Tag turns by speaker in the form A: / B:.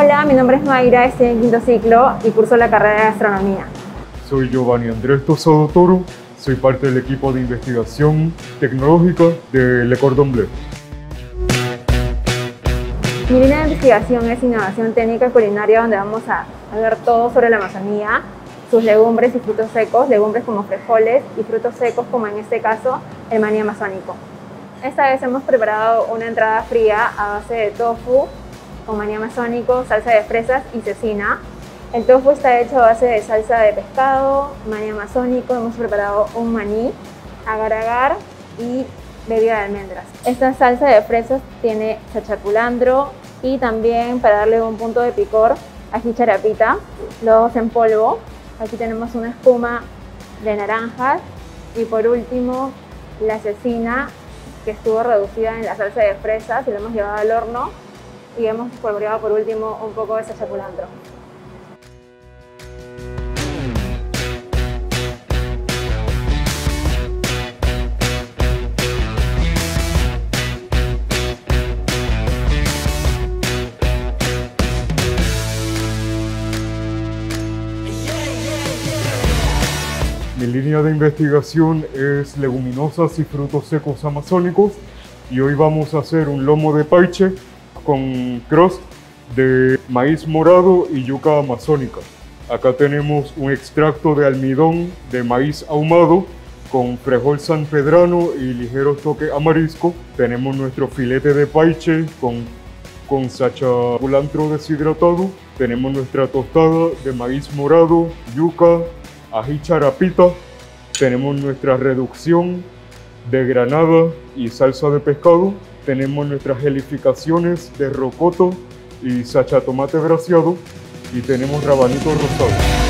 A: Hola, mi nombre es Mayra, estoy en quinto ciclo y curso la carrera de gastronomía.
B: Soy Giovanni Andrés Tosado Toro, soy parte del equipo de investigación tecnológica de Le Cordon Bleu.
A: Mi línea de investigación es innovación técnica y culinaria, donde vamos a, ver todo sobre la Amazonía, sus legumbres y frutos secos, legumbres como frijoles y frutos secos como en este caso el maní amazónico. Esta vez hemos preparado una entrada fría a base de tofu con maní amazónico, salsa de fresas y cecina. El tofu está hecho a base de salsa de pescado, maní amazónico, hemos preparado un maní, agar-agar y bebida de almendras. Esta salsa de fresas tiene chachaculandro y también para darle un punto de picor, ají charapita, los en polvo. Aquí tenemos una espuma de naranjas y por último la cecina que estuvo reducida en la salsa de fresas y la hemos llevado al horno y hemos polvoreado por último un poco de chachaculandro.
B: Mi línea de investigación es leguminosas y frutos secos amazónicos y hoy vamos a hacer un lomo de paiche con crust de maíz morado y yuca amazónica. Acá tenemos un extracto de almidón de maíz ahumado con frejol sanpedrano y ligero toque amarisco. Tenemos nuestro filete de paiche con, con sacha culantro deshidratado. Tenemos nuestra tostada de maíz morado, yuca, ají charapita, tenemos nuestra reducción de granada y salsa de pescado, tenemos nuestras gelificaciones de rocoto y sacha tomate braseado y tenemos rabanito rosado.